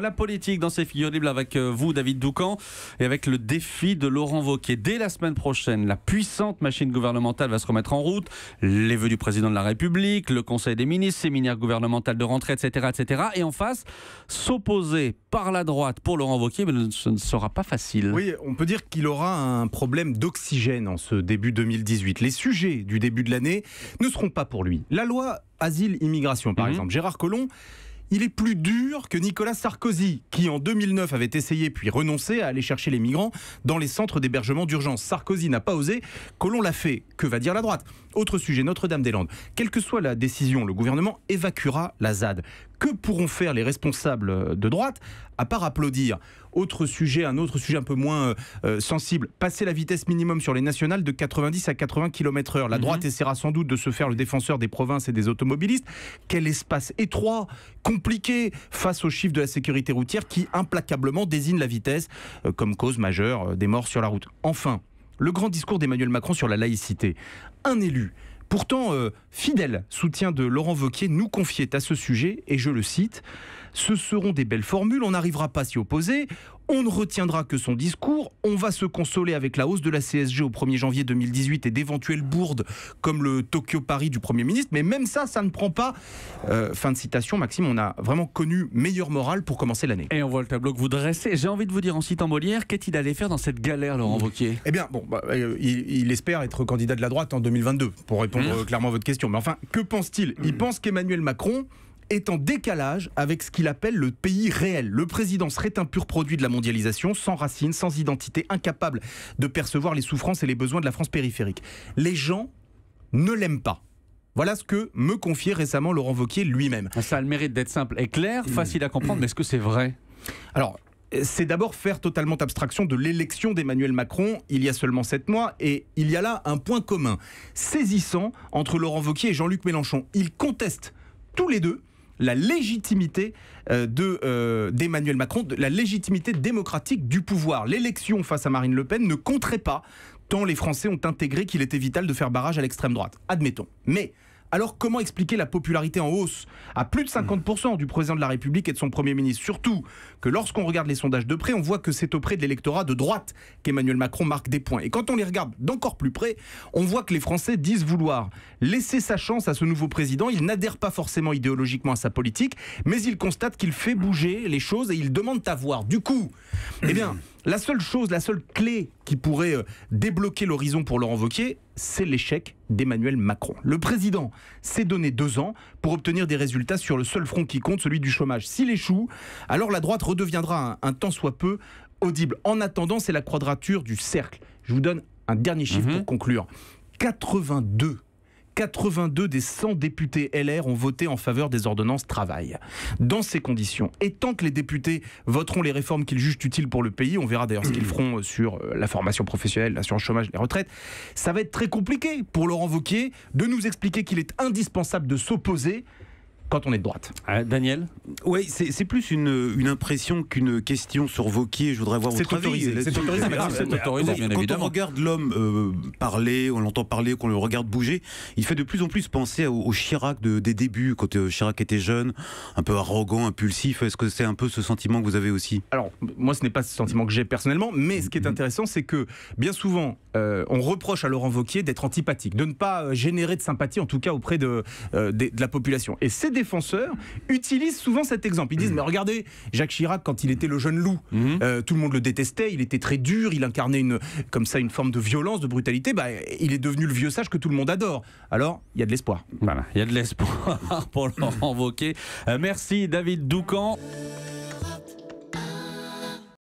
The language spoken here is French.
La politique dans ces figures libres avec euh, vous, David Doucan, et avec le défi de Laurent Wauquiez. Dès la semaine prochaine, la puissante machine gouvernementale va se remettre en route. Les vœux du président de la République, le Conseil des ministres, séminaire gouvernemental de rentrée, etc., etc. Et en face, s'opposer par la droite pour Laurent Wauquiez, mais ce ne sera pas facile. Oui, on peut dire qu'il aura un problème d'oxygène en ce début 2018. Les sujets du début de l'année ne seront pas pour lui. La loi asile-immigration, par Mhm. exemple. Gérard Collomb, il est plus dur que Nicolas Sarkozy, qui en 2009 avait essayé puis renoncé à aller chercher les migrants dans les centres d'hébergement d'urgence. Sarkozy n'a pas osé, Collomb l'a fait. Que va dire la droite? Autre sujet, Notre-Dame-des-Landes. Quelle que soit la décision, le gouvernement évacuera la ZAD. Que pourront faire les responsables de droite à part applaudir Autre sujet, un autre sujet un peu moins euh, euh, sensible, passer la vitesse minimum sur les nationales de 90 à 80 km/h. La droite essaiera sans doute de se faire le défenseur des provinces et des automobilistes. Quel espace étroit, compliqué face aux chiffres de la sécurité routière qui implacablement désignent la vitesse euh, comme cause majeure des morts sur la route. Enfin, le grand discours d'Emmanuel Macron sur la laïcité. Un élu, pourtant euh, fidèle soutien de Laurent Wauquiez, nous confiait à ce sujet, et je le cite, ce seront des belles formules, on n'arrivera pas à s'y opposer, on ne retiendra que son discours, on va se consoler avec la hausse de la CSG au 1er janvier 2018 et d'éventuelles bourdes comme le Tokyo-Paris du Premier ministre, mais même ça, ça ne prend pas. Euh, fin de citation, Maxime, on a vraiment connu meilleure morale pour commencer l'année. Et on voit le tableau que vous dressez. J'ai envie de vous dire en citant Molière, qu'est-il allé faire dans cette galère, Laurent Wauquiez? Eh bien, bon, bah, euh, il, il espère être candidat de la droite en 2022, pour répondre Mmh. euh, clairement à votre question. Mais enfin, que pense-t-il? Il pense qu'Emmanuel Macron est en décalage avec ce qu'il appelle le pays réel. Le président serait un pur produit de la mondialisation, sans racines, sans identité, incapable de percevoir les souffrances et les besoins de la France périphérique. Les gens ne l'aiment pas. Voilà ce que me confiait récemment Laurent Wauquiez lui-même. Ça a le mérite d'être simple et clair, facile à comprendre, mais est-ce que c'est vrai? Alors, c'est d'abord faire totalement abstraction de l'élection d'Emmanuel Macron il y a seulement sept mois. Et il y a là un point commun saisissant entre Laurent Wauquiez et Jean-Luc Mélenchon. Ils contestent tous les deux la légitimité euh, de, euh, d'Emmanuel Macron, la légitimité démocratique du pouvoir. L'élection face à Marine Le Pen ne compterait pas tant les Français ont intégré qu'il était vital de faire barrage à l'extrême droite. Admettons. Mais alors comment expliquer la popularité en hausse? À plus de 50% du président de la République et de son Premier ministre Surtout que lorsqu'on regarde les sondages de près, on voit que c'est auprès de l'électorat de droite qu'Emmanuel Macron marque des points. Et quand on les regarde d'encore plus près, on voit que les Français disent vouloir laisser sa chance à ce nouveau président. Ils n'adhèrent pas forcément idéologiquement à sa politique, mais ils constatent qu'il fait bouger les choses et ils demandent à voir. Du coup, eh bien, la seule chose, la seule clé qui pourrait euh, débloquer l'horizon pour Laurent Wauquiez, c'est l'échec d'Emmanuel Macron. Le président s'est donné deux ans pour obtenir des résultats sur le seul front qui compte, celui du chômage. S'il échoue, alors la droite redeviendra un, un tant soit peu audible. En attendant, c'est la quadrature du cercle. Je vous donne un dernier chiffre Mhm. pour conclure. 82 82 des 100 députés LR ont voté en faveur des ordonnances travail. Dans ces conditions, et tant que les députés voteront les réformes qu'ils jugent utiles pour le pays, on verra d'ailleurs ce qu'ils feront sur euh, la formation professionnelle, l'assurance chômage, les retraites, ça va être très compliqué pour Laurent Wauquiez de nous expliquer qu'il est indispensable de s'opposer quand on est de droite. Euh, Daniel Oui, c'est c'est plus une, une impression qu'une question sur Vauquier. Je voudrais voir C'est votre avis. autorisé, c'est autorisé, Ah, c'est autorisé, quand- bien Quand évidemment. on regarde l'homme euh, parler, on l'entend parler, qu'on le regarde bouger, il fait de plus en plus penser au, au Chirac de- des débuts, quand euh, Chirac était jeune, un peu arrogant, impulsif. Est-ce que c'est un peu ce sentiment que vous avez aussi? Alors, moi, ce n'est pas ce sentiment que j'ai personnellement, mais ce qui est intéressant, c'est que bien souvent, euh, on reproche à Laurent Wauquiez d'être antipathique, de ne pas générer de sympathie, en tout cas auprès de, euh, de la population. Et ces défenseurs utilisent souvent cet exemple. Ils disent, mais regardez, Jacques Chirac, quand il était le jeune loup, Mhm. euh, tout le monde le détestait, il était très dur, il incarnait une, comme ça une forme de violence, de brutalité. Bah, il est devenu le vieux sage que tout le monde adore. Alors, il y a de l'espoir. Voilà, il y a de l'espoir pour Laurent Wauquiez. Euh, merci David Doucan.